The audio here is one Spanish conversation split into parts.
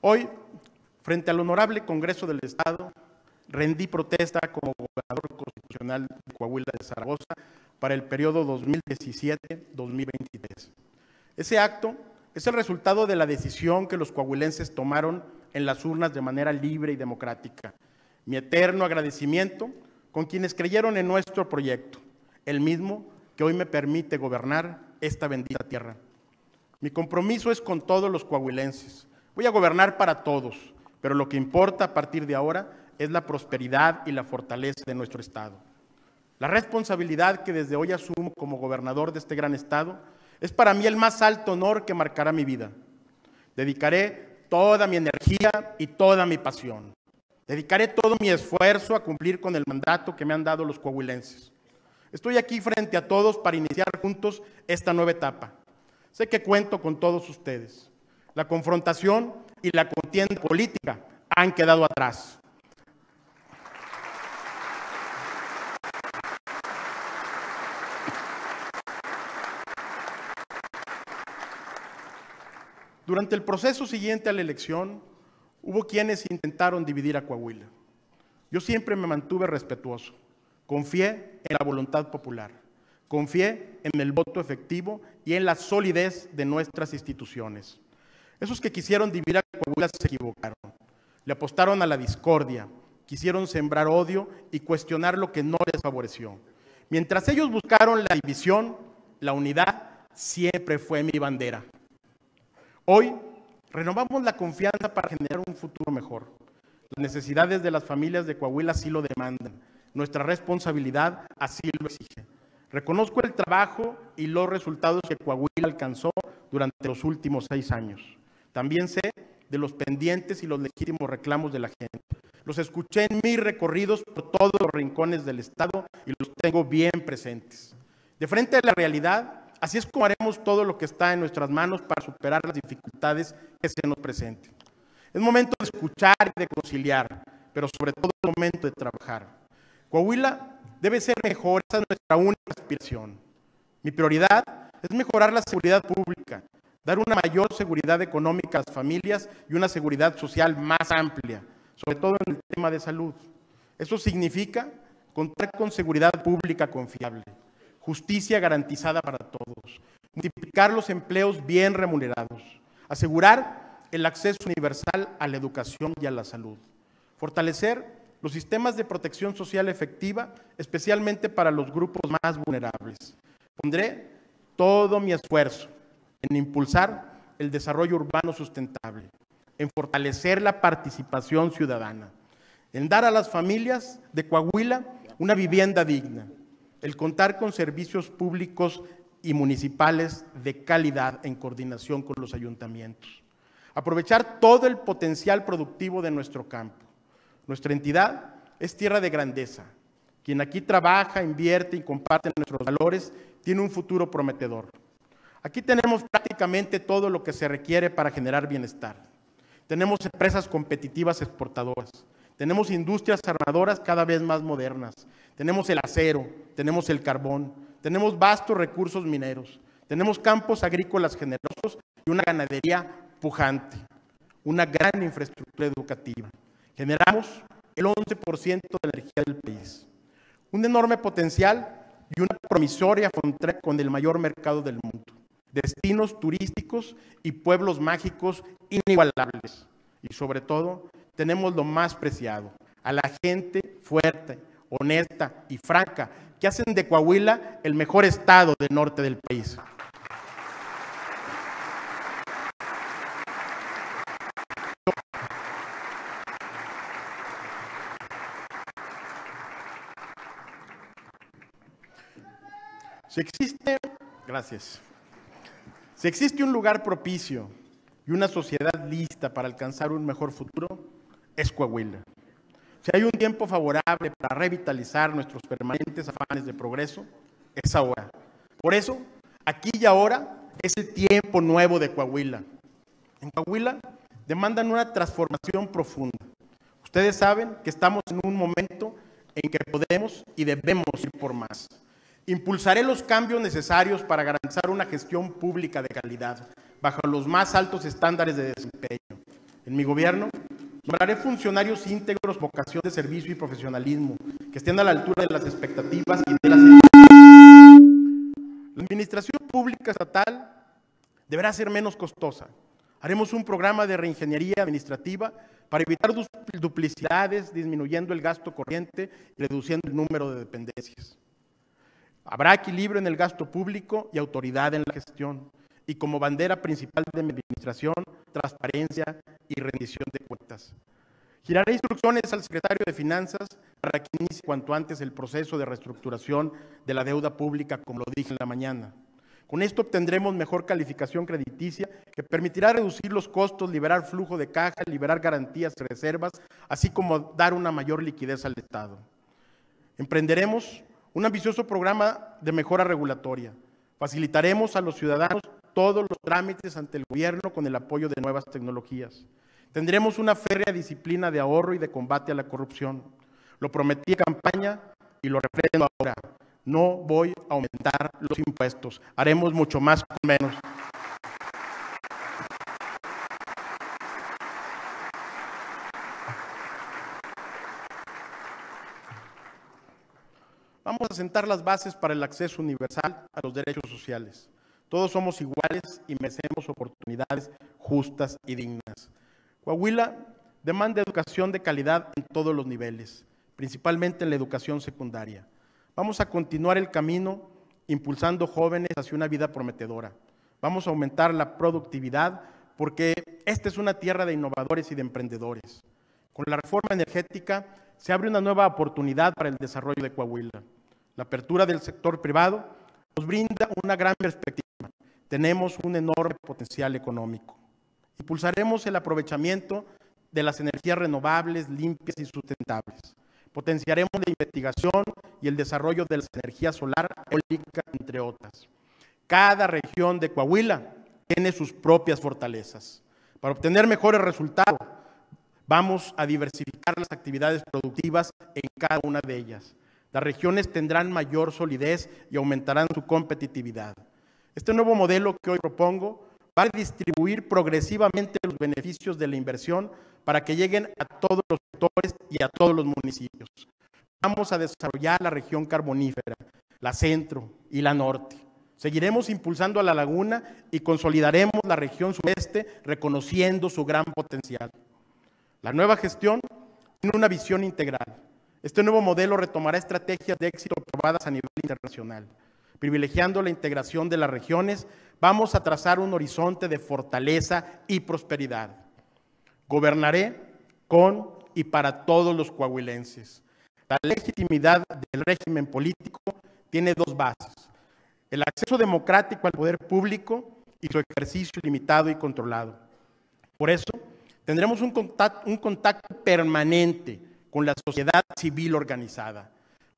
Hoy, frente al honorable Congreso del Estado, rendí protesta como gobernador constitucional de Coahuila de Zaragoza para el periodo 2017-2023. Ese acto es el resultado de la decisión que los coahuilenses tomaron en las urnas de manera libre y democrática. Mi eterno agradecimiento con quienes creyeron en nuestro proyecto, el mismo que hoy me permite gobernar esta bendita tierra. Mi compromiso es con todos los coahuilenses. Voy a gobernar para todos, pero lo que importa a partir de ahora es la prosperidad y la fortaleza de nuestro Estado. La responsabilidad que desde hoy asumo como gobernador de este gran Estado es para mí el más alto honor que marcará mi vida. Dedicaré toda mi energía y toda mi pasión. Dedicaré todo mi esfuerzo a cumplir con el mandato que me han dado los coahuilenses. Estoy aquí frente a todos para iniciar juntos esta nueva etapa. Sé que cuento con todos ustedes. La confrontación y la contienda política han quedado atrás. Durante el proceso siguiente a la elección, hubo quienes intentaron dividir a Coahuila. Yo siempre me mantuve respetuoso. Confié en la voluntad popular. Confié en el voto efectivo y en la solidez de nuestras instituciones. Esos que quisieron dividir a Coahuila se equivocaron. Le apostaron a la discordia, quisieron sembrar odio y cuestionar lo que no les favoreció. Mientras ellos buscaron la división, la unidad siempre fue mi bandera. Hoy renovamos la confianza para generar un futuro mejor. Las necesidades de las familias de Coahuila sí lo demandan. Nuestra responsabilidad así lo exige. Reconozco el trabajo y los resultados que Coahuila alcanzó durante los últimos seis años. También sé de los pendientes y los legítimos reclamos de la gente. Los escuché en mis recorridos por todos los rincones del Estado y los tengo bien presentes. De frente a la realidad, Así es como haremos todo lo que está en nuestras manos para superar las dificultades que se nos presenten. Es momento de escuchar y de conciliar, pero sobre todo es momento de trabajar. Coahuila debe ser mejor, esa es nuestra única aspiración. Mi prioridad es mejorar la seguridad pública, dar una mayor seguridad económica a las familias y una seguridad social más amplia, sobre todo en el tema de salud. Eso significa contar con seguridad pública confiable justicia garantizada para todos, multiplicar los empleos bien remunerados, asegurar el acceso universal a la educación y a la salud, fortalecer los sistemas de protección social efectiva, especialmente para los grupos más vulnerables. Pondré todo mi esfuerzo en impulsar el desarrollo urbano sustentable, en fortalecer la participación ciudadana, en dar a las familias de Coahuila una vivienda digna, el contar con servicios públicos y municipales de calidad en coordinación con los ayuntamientos. Aprovechar todo el potencial productivo de nuestro campo. Nuestra entidad es tierra de grandeza. Quien aquí trabaja, invierte y comparte nuestros valores tiene un futuro prometedor. Aquí tenemos prácticamente todo lo que se requiere para generar bienestar. Tenemos empresas competitivas exportadoras. Tenemos industrias armadoras cada vez más modernas. Tenemos el acero, tenemos el carbón, tenemos vastos recursos mineros, tenemos campos agrícolas generosos y una ganadería pujante, una gran infraestructura educativa. Generamos el 11% de la energía del país. Un enorme potencial y una promisoria frontera con el mayor mercado del mundo. Destinos turísticos y pueblos mágicos inigualables. Y sobre todo, tenemos lo más preciado, a la gente fuerte, honesta y franca, que hacen de Coahuila el mejor estado del norte del país. Si existe, gracias. Si existe un lugar propicio y una sociedad lista para alcanzar un mejor futuro, es Coahuila. Si hay un tiempo favorable para revitalizar nuestros permanentes afanes de progreso, es ahora. Por eso, aquí y ahora es el tiempo nuevo de Coahuila. En Coahuila demandan una transformación profunda. Ustedes saben que estamos en un momento en que podemos y debemos ir por más. Impulsaré los cambios necesarios para garantizar una gestión pública de calidad, bajo los más altos estándares de desempeño En mi gobierno nombraré funcionarios íntegros, vocación de servicio y profesionalismo, que estén a la altura de las expectativas y de las... La administración pública estatal deberá ser menos costosa. Haremos un programa de reingeniería administrativa para evitar duplicidades, disminuyendo el gasto corriente y reduciendo el número de dependencias. Habrá equilibrio en el gasto público y autoridad en la gestión. Y como bandera principal de mi administración, transparencia y rendición de cuentas. Giraré instrucciones al secretario de Finanzas para que inicie cuanto antes el proceso de reestructuración de la deuda pública, como lo dije en la mañana. Con esto obtendremos mejor calificación crediticia que permitirá reducir los costos, liberar flujo de caja, liberar garantías y reservas, así como dar una mayor liquidez al Estado. Emprenderemos un ambicioso programa de mejora regulatoria. Facilitaremos a los ciudadanos todos los trámites ante el gobierno con el apoyo de nuevas tecnologías. Tendremos una férrea disciplina de ahorro y de combate a la corrupción. Lo prometí en campaña y lo refrendo ahora. No voy a aumentar los impuestos. Haremos mucho más con menos. Vamos a sentar las bases para el acceso universal a los derechos sociales. Todos somos iguales y merecemos oportunidades justas y dignas. Coahuila demanda educación de calidad en todos los niveles, principalmente en la educación secundaria. Vamos a continuar el camino impulsando jóvenes hacia una vida prometedora. Vamos a aumentar la productividad porque esta es una tierra de innovadores y de emprendedores. Con la reforma energética se abre una nueva oportunidad para el desarrollo de Coahuila. La apertura del sector privado nos brinda una gran perspectiva. Tenemos un enorme potencial económico. Impulsaremos el aprovechamiento de las energías renovables, limpias y sustentables. Potenciaremos la investigación y el desarrollo de las energías solar, eólica, entre otras. Cada región de Coahuila tiene sus propias fortalezas. Para obtener mejores resultados, vamos a diversificar las actividades productivas en cada una de ellas. Las regiones tendrán mayor solidez y aumentarán su competitividad. Este nuevo modelo que hoy propongo va a distribuir progresivamente los beneficios de la inversión para que lleguen a todos los sectores y a todos los municipios. Vamos a desarrollar la región carbonífera, la centro y la norte. Seguiremos impulsando a la laguna y consolidaremos la región sureste reconociendo su gran potencial. La nueva gestión tiene una visión integral este nuevo modelo retomará estrategias de éxito probadas a nivel internacional. Privilegiando la integración de las regiones, vamos a trazar un horizonte de fortaleza y prosperidad. Gobernaré con y para todos los coahuilenses. La legitimidad del régimen político tiene dos bases. El acceso democrático al poder público y su ejercicio limitado y controlado. Por eso, tendremos un contacto, un contacto permanente con la sociedad civil organizada.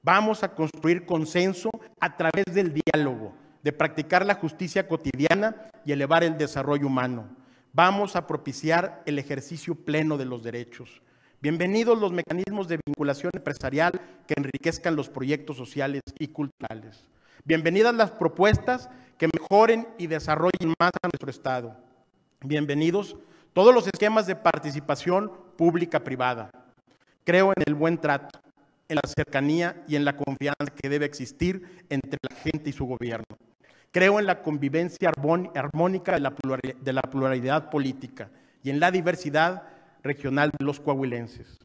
Vamos a construir consenso a través del diálogo, de practicar la justicia cotidiana y elevar el desarrollo humano. Vamos a propiciar el ejercicio pleno de los derechos. Bienvenidos los mecanismos de vinculación empresarial que enriquezcan los proyectos sociales y culturales. Bienvenidas las propuestas que mejoren y desarrollen más a nuestro Estado. Bienvenidos todos los esquemas de participación pública-privada. Creo en el buen trato, en la cercanía y en la confianza que debe existir entre la gente y su gobierno. Creo en la convivencia armónica de la pluralidad política y en la diversidad regional de los coahuilenses.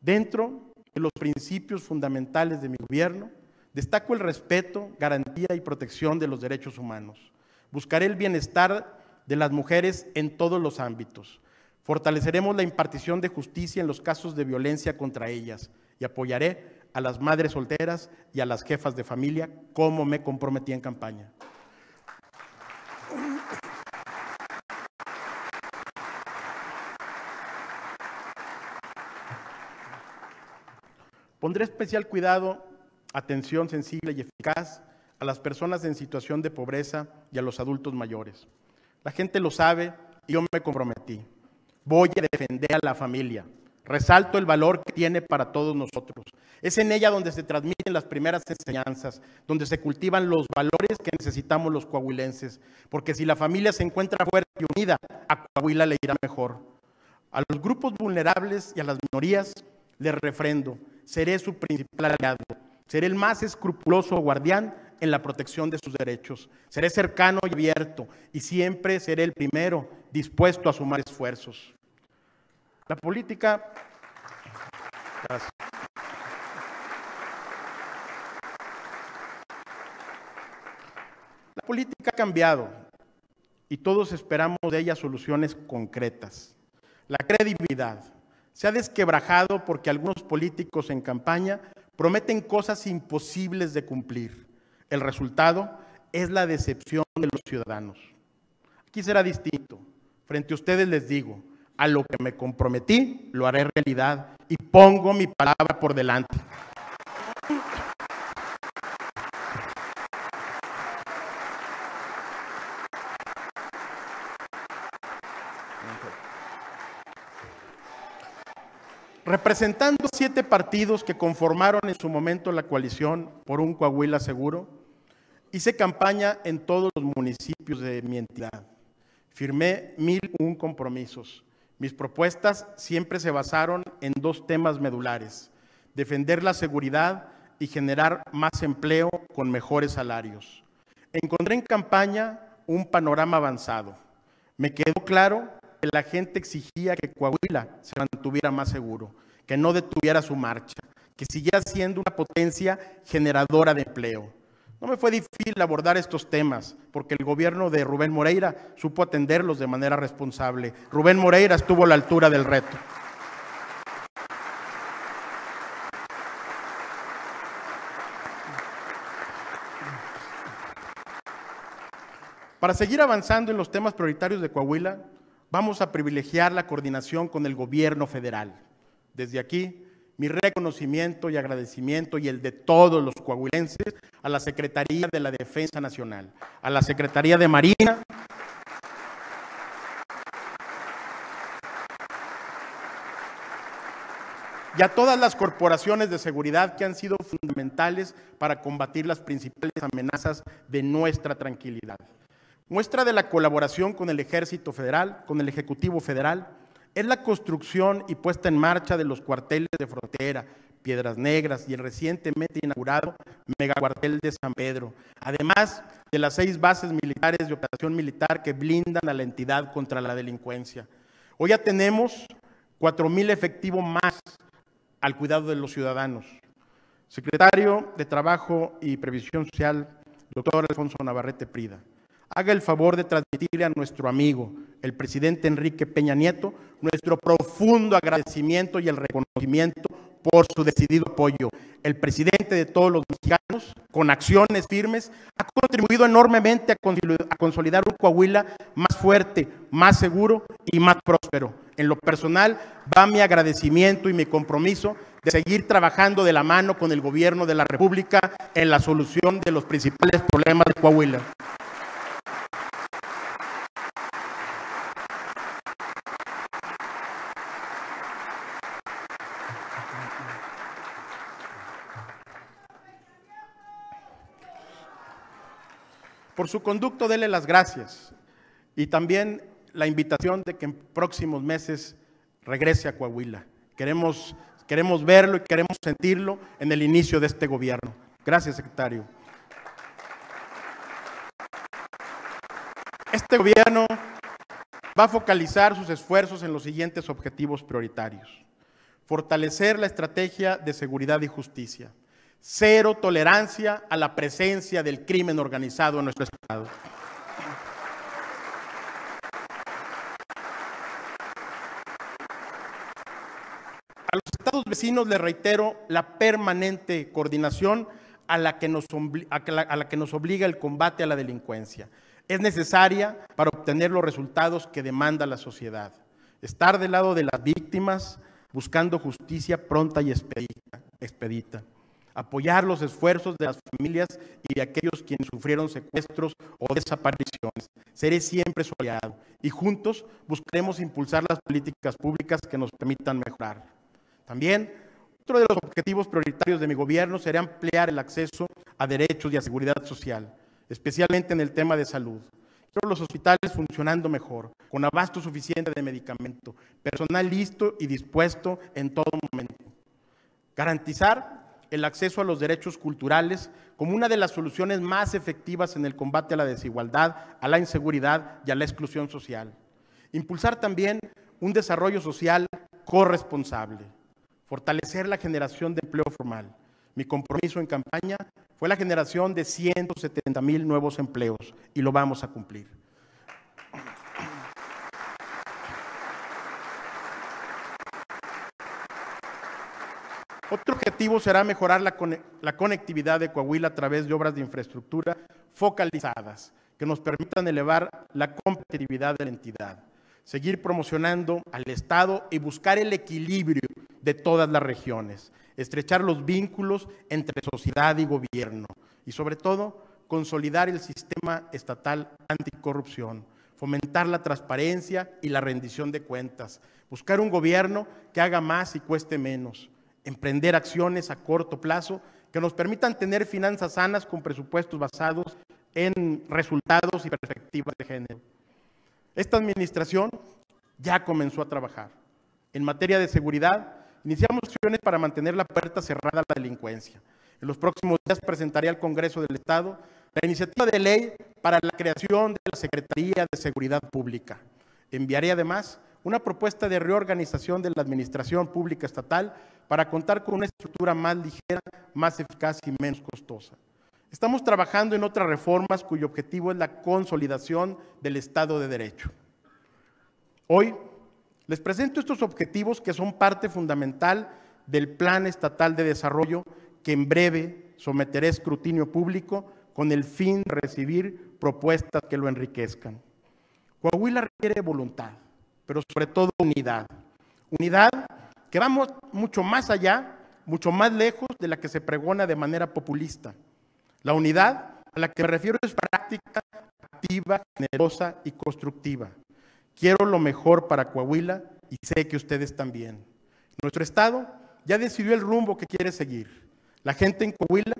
Dentro de los principios fundamentales de mi gobierno, destaco el respeto, garantía y protección de los derechos humanos. Buscaré el bienestar de las mujeres en todos los ámbitos, Fortaleceremos la impartición de justicia en los casos de violencia contra ellas y apoyaré a las madres solteras y a las jefas de familia como me comprometí en campaña. Pondré especial cuidado, atención sensible y eficaz a las personas en situación de pobreza y a los adultos mayores. La gente lo sabe y yo me comprometí. Voy a defender a la familia. Resalto el valor que tiene para todos nosotros. Es en ella donde se transmiten las primeras enseñanzas, donde se cultivan los valores que necesitamos los coahuilenses. Porque si la familia se encuentra fuerte y unida, a Coahuila le irá mejor. A los grupos vulnerables y a las minorías les refrendo, seré su principal aliado, seré el más escrupuloso guardián en la protección de sus derechos, seré cercano y abierto y siempre seré el primero dispuesto a sumar esfuerzos. La política... Gracias. La política ha cambiado y todos esperamos de ella soluciones concretas. La credibilidad se ha desquebrajado porque algunos políticos en campaña prometen cosas imposibles de cumplir. El resultado es la decepción de los ciudadanos. Aquí será distinto. Frente a ustedes les digo, a lo que me comprometí, lo haré realidad y pongo mi palabra por delante. Representando siete partidos que conformaron en su momento la coalición por un Coahuila seguro, hice campaña en todos los municipios de mi entidad. Firmé mil un compromisos. Mis propuestas siempre se basaron en dos temas medulares, defender la seguridad y generar más empleo con mejores salarios. Encontré en campaña un panorama avanzado. Me quedó claro que la gente exigía que Coahuila se mantuviera más seguro, que no detuviera su marcha, que siguiera siendo una potencia generadora de empleo. No me fue difícil abordar estos temas, porque el gobierno de Rubén Moreira supo atenderlos de manera responsable. Rubén Moreira estuvo a la altura del reto. Para seguir avanzando en los temas prioritarios de Coahuila, vamos a privilegiar la coordinación con el gobierno federal. Desde aquí, mi reconocimiento y agradecimiento y el de todos los coahuilenses a la Secretaría de la Defensa Nacional, a la Secretaría de Marina, y a todas las corporaciones de seguridad que han sido fundamentales para combatir las principales amenazas de nuestra tranquilidad. Muestra de la colaboración con el Ejército Federal, con el Ejecutivo Federal, es la construcción y puesta en marcha de los cuarteles de frontera, Piedras Negras y el recientemente inaugurado megacuartel de San Pedro, además de las seis bases militares de operación militar que blindan a la entidad contra la delincuencia. Hoy ya tenemos cuatro mil efectivos más al cuidado de los ciudadanos. Secretario de Trabajo y Previsión Social, doctor Alfonso Navarrete Prida haga el favor de transmitirle a nuestro amigo, el presidente Enrique Peña Nieto, nuestro profundo agradecimiento y el reconocimiento por su decidido apoyo. El presidente de todos los mexicanos, con acciones firmes, ha contribuido enormemente a consolidar un Coahuila más fuerte, más seguro y más próspero. En lo personal, va mi agradecimiento y mi compromiso de seguir trabajando de la mano con el gobierno de la República en la solución de los principales problemas de Coahuila. Por su conducto, dele las gracias y también la invitación de que en próximos meses regrese a Coahuila. Queremos, queremos verlo y queremos sentirlo en el inicio de este gobierno. Gracias, secretario. Este gobierno va a focalizar sus esfuerzos en los siguientes objetivos prioritarios. Fortalecer la estrategia de seguridad y justicia Cero tolerancia a la presencia del crimen organizado en nuestro Estado. A los estados vecinos les reitero la permanente coordinación a la, que nos, obliga el combate a la delincuencia. Es necesaria para obtener los resultados que demanda la sociedad. Estar del lado de las víctimas, buscando justicia pronta y expedita apoyar los esfuerzos de las familias y de aquellos quienes sufrieron secuestros o desapariciones. Seré siempre su aliado y juntos buscaremos impulsar las políticas públicas que nos permitan mejorar. También, otro de los objetivos prioritarios de mi gobierno será ampliar el acceso a derechos y a seguridad social, especialmente en el tema de salud. Quiero los hospitales funcionando mejor, con abasto suficiente de medicamento, personal listo y dispuesto en todo momento. Garantizar el acceso a los derechos culturales como una de las soluciones más efectivas en el combate a la desigualdad, a la inseguridad y a la exclusión social. Impulsar también un desarrollo social corresponsable. Fortalecer la generación de empleo formal. Mi compromiso en campaña fue la generación de 170 mil nuevos empleos y lo vamos a cumplir. Otro objetivo será mejorar la, conectividad de Coahuila a través de obras de infraestructura focalizadas que nos permitan elevar la competitividad de la entidad, seguir promocionando al Estado y buscar el equilibrio de todas las regiones, estrechar los vínculos entre sociedad y gobierno y sobre todo consolidar el sistema estatal anticorrupción, fomentar la transparencia y la rendición de cuentas, buscar un gobierno que haga más y cueste menos, emprender acciones a corto plazo que nos permitan tener finanzas sanas con presupuestos basados en resultados y perspectivas de género. Esta administración ya comenzó a trabajar. En materia de seguridad, iniciamos acciones para mantener la puerta cerrada a la delincuencia. En los próximos días presentaré al Congreso del Estado la iniciativa de ley para la creación de la Secretaría de Seguridad Pública. Enviaré además una propuesta de reorganización de la Administración Pública Estatal para contar con una estructura más ligera, más eficaz y menos costosa. Estamos trabajando en otras reformas cuyo objetivo es la consolidación del Estado de Derecho. Hoy les presento estos objetivos que son parte fundamental del Plan Estatal de Desarrollo que en breve someteré a escrutinio público con el fin de recibir propuestas que lo enriquezcan. Coahuila requiere voluntad, pero sobre todo unidad. Unidad que va mucho más allá, mucho más lejos de la que se pregona de manera populista. La unidad a la que me refiero es práctica, activa, generosa y constructiva. Quiero lo mejor para Coahuila y sé que ustedes también. Nuestro Estado ya decidió el rumbo que quiere seguir. La gente en Coahuila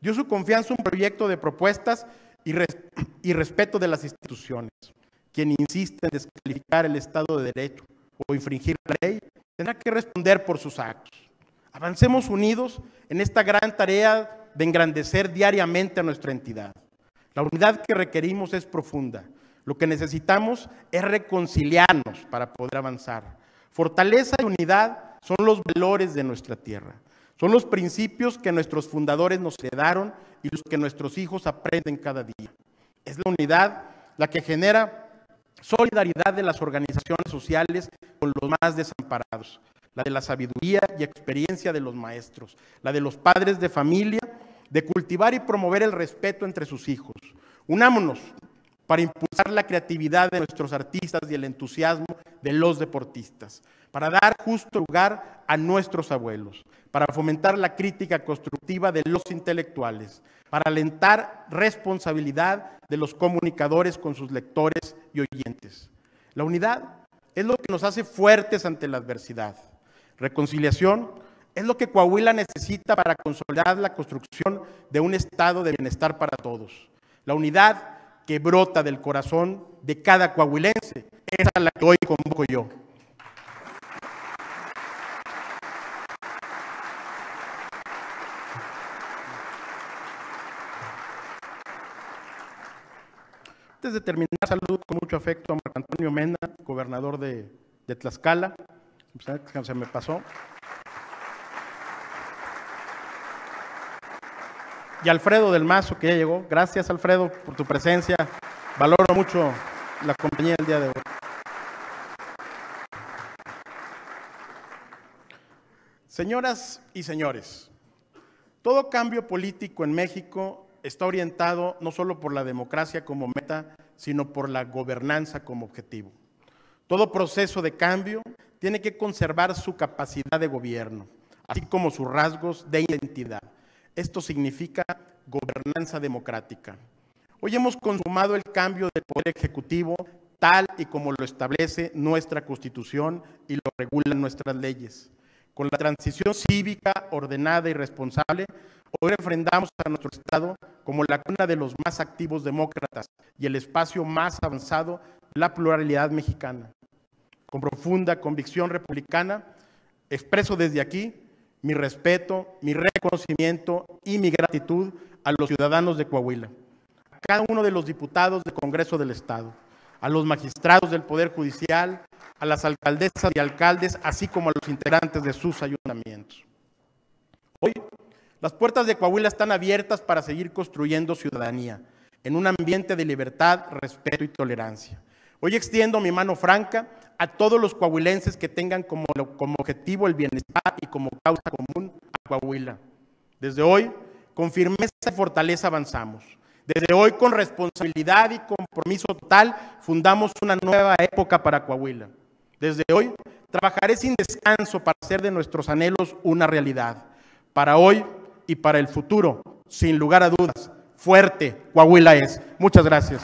dio su confianza a un proyecto de propuestas y respeto de las instituciones. Quien insiste en descalificar el Estado de Derecho o infringir la ley tendrá que responder por sus actos. Avancemos unidos en esta gran tarea de engrandecer diariamente a nuestra entidad. La unidad que requerimos es profunda. Lo que necesitamos es reconciliarnos para poder avanzar. Fortaleza y unidad son los valores de nuestra tierra. Son los principios que nuestros fundadores nos heredaron y los que nuestros hijos aprenden cada día. Es la unidad la que genera solidaridad de las organizaciones sociales con los más desamparados, la de la sabiduría y experiencia de los maestros, la de los padres de familia, de cultivar y promover el respeto entre sus hijos. Unámonos para impulsar la creatividad de nuestros artistas y el entusiasmo de los deportistas, para dar justo lugar a nuestros abuelos, para fomentar la crítica constructiva de los intelectuales, para alentar responsabilidad de los comunicadores con sus lectores y oyentes. La unidad es lo que nos hace fuertes ante la adversidad. Reconciliación es lo que Coahuila necesita para consolidar la construcción de un estado de bienestar para todos. La unidad que brota del corazón de cada coahuilense. Es la que hoy convoco yo. Antes de terminar, saludo con mucho afecto a Marco Antonio Mena, gobernador de, de Tlaxcala. Se me pasó. y Alfredo del Mazo, que ya llegó. Gracias, Alfredo, por tu presencia. Valoro mucho la compañía del día de hoy. Señoras y señores, todo cambio político en México está orientado no solo por la democracia como meta, sino por la gobernanza como objetivo. Todo proceso de cambio tiene que conservar su capacidad de gobierno, así como sus rasgos de identidad. Esto significa gobernanza democrática. Hoy hemos consumado el cambio del Poder Ejecutivo tal y como lo establece nuestra Constitución y lo regulan nuestras leyes. Con la transición cívica ordenada y responsable, hoy refrendamos a nuestro Estado como la cuna de los más activos demócratas y el espacio más avanzado de la pluralidad mexicana. Con profunda convicción republicana, expreso desde aquí mi respeto, mi reconocimiento y mi gratitud a los ciudadanos de Coahuila, a cada uno de los diputados del Congreso del Estado, a los magistrados del Poder Judicial, a las alcaldesas y alcaldes, así como a los integrantes de sus ayuntamientos. Hoy, las puertas de Coahuila están abiertas para seguir construyendo ciudadanía en un ambiente de libertad, respeto y tolerancia. Hoy extiendo mi mano franca a todos los coahuilenses que tengan como, como objetivo el bienestar y como causa común a Coahuila. Desde hoy, con firmeza y fortaleza avanzamos. Desde hoy, con responsabilidad y compromiso total, fundamos una nueva época para Coahuila. Desde hoy, trabajaré sin descanso para hacer de nuestros anhelos una realidad. Para hoy y para el futuro, sin lugar a dudas, fuerte Coahuila es. Muchas gracias.